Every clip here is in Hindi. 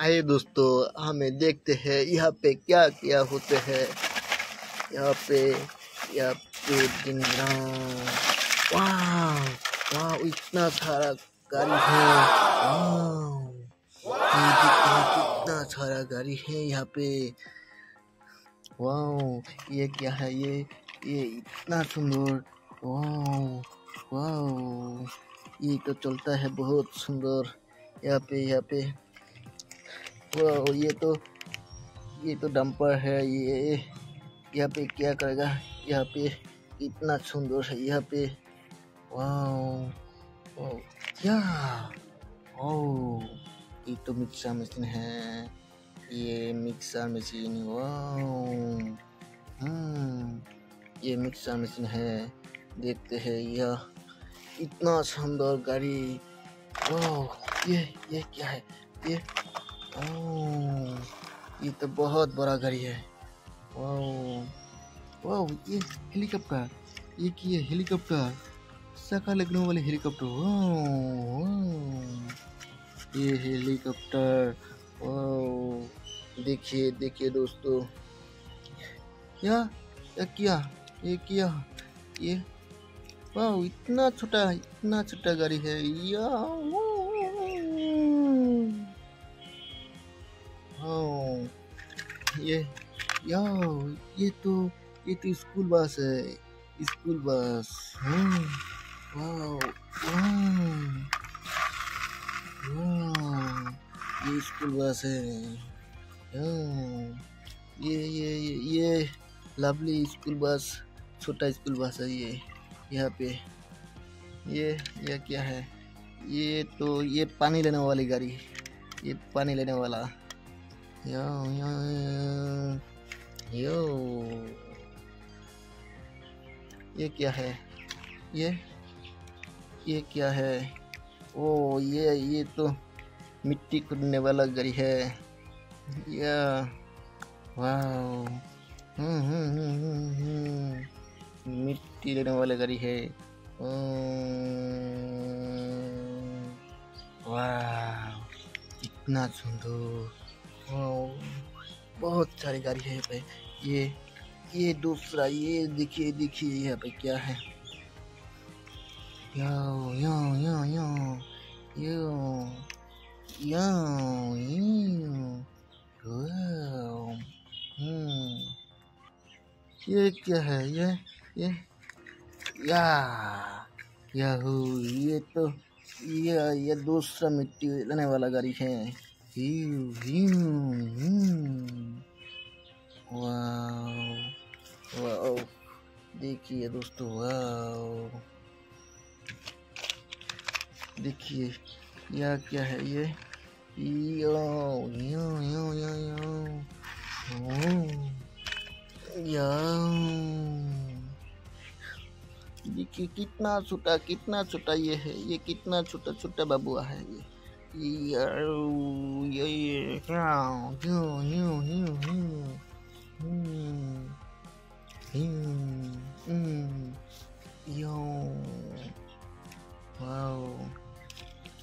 आइए दोस्तों, हमें देखते हैं यहाँ पे क्या क्या होते हैं। यहाँ पे यहाँ पे दिन वाह वाह, इतना सारा गाड़ी है। कितना सारा गाड़ी है यहाँ पे। वाह, ये क्या है ये? ये इतना सुंदर। वाह वाह, ये तो चलता है बहुत सुंदर। यहाँ पे यहाँ पे। वाह, ये तो ये तो डंपर है, ये, यहाँ पे क्या करेगा? यहाँ पे इतना सुंदर है, यहाँ पे वाह क्या? ओ ये तो मिक्सर मशीन है, ये मिक्सर मशीन वाह हम्म ये मिक्सर मशीन है, देखते हैं यह, इतना सुंदर गाड़ी वाह ये ये क्या है? ये ओ ये तो बहुत बड़ा गाड़ी है। वाह वाह ये हेलीकॉप्टर ये की है हेलीकॉप्टर सका लगने वाले हेलीकॉप्टर ये हेलीकॉप्टर देखिए देखिए दोस्तों या या किया, ये किया, ये वाह इतना छोटा इतना छोटा गाड़ी है, या ये या ये तो ये तो स्कूल बस है स्कूल बस। हाँ। वाह ये स्कूल बस है। ये ये ये ये लवली स्कूल बस छोटा स्कूल बस है ये यहाँ पे। ये ये क्या है? ये तो ये पानी लेने वाली गाड़ी ये पानी लेने वाला। यो यो यो ये क्या है? ये? ये क्या है? ओ, ये ये तो मिट्टी खुदने वाला गाड़ी है। या वाह हम्म हम्म हम्म मिट्टी लेने वाला गाड़ी है। वाह इतना सुंदर। बहुत सारी गाड़ी है यहाँ पे। ये ये दूसरा ये देखिए देखिए, यहाँ पे क्या है। यो यो यो यो यो यो यो हम्म। ये क्या है, ये ये, या याहू ये तो ये ये दूसरा मिट्टी लेने वाला गाड़ी है। वाओ देखिए दोस्तों वाओ देखिए यह क्या है ये यो यो यो यो यो देखिए कितना छोटा कितना छोटा ये है ये कितना छोटा छोटा बाबुआ है ये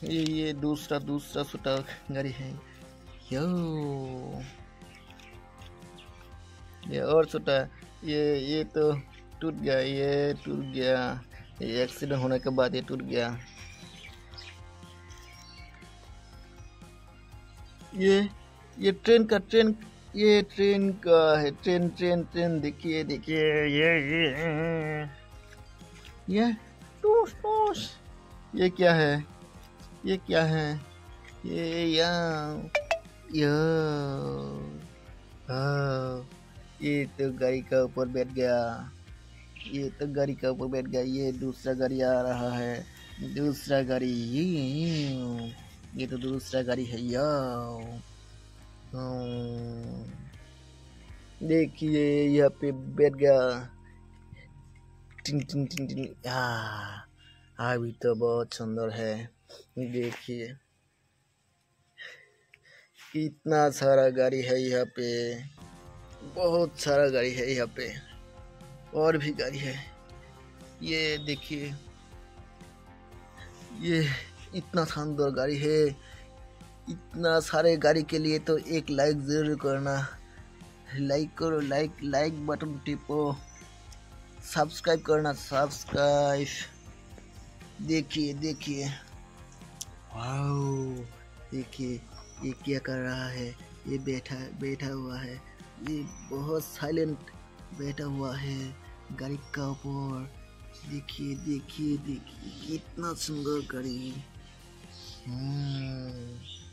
ये ये दूसरा दूसरा छोटा गाड़ी है यो ये और छोटा ये ये तो टूट गया ये टूट गया ये एक्सीडेंट होने के बाद ये टूट गया ये ये ट्रेन का ट्रेन, ये ट्रेन का है, ट्रेन ट्रेन ट्रेन, देखिए देखिए, ये ये ये। टूस टूस। ये क्या है? ये क्या है? ये, या, यो ये तो गाड़ी का ऊपर बैठ गया। ये तो गाड़ी का ऊपर बैठ गया। ये दूसरा गाड़ी आ रहा है। दूसरा गाड़ी ये तो दूसरा गाड़ी है याओ देखिए, यहाँ पे बैठ गया। टिन टिन टिन टिन अभी तो बहुत सुंदर है। देखिए। कितना सारा गाड़ी है यहाँ पे। बहुत सारा गाड़ी है यहाँ पे। और भी गाड़ी है। ये देखिए। ये इतना शानदार गाड़ी है। इतना सारे गाड़ी के लिए तो एक लाइक ज़रूर करना। लाइक करो लाइक लाइक बटन टिपो। सब्सक्राइब करना सब्सक्राइब देखिए देखिए। देखिए, ये क्या कर रहा है? ये बैठा बैठा हुआ है। ये बहुत साइलेंट बैठा हुआ है गाड़ी का ऊपर। देखिए देखिए देखिए, कितना सुंदर गाड़ी Mm.